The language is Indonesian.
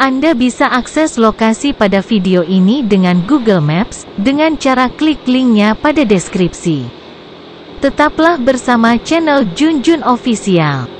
Anda bisa akses lokasi pada video ini dengan Google Maps, dengan cara klik linknya pada deskripsi. Tetaplah bersama channel Junjun Official.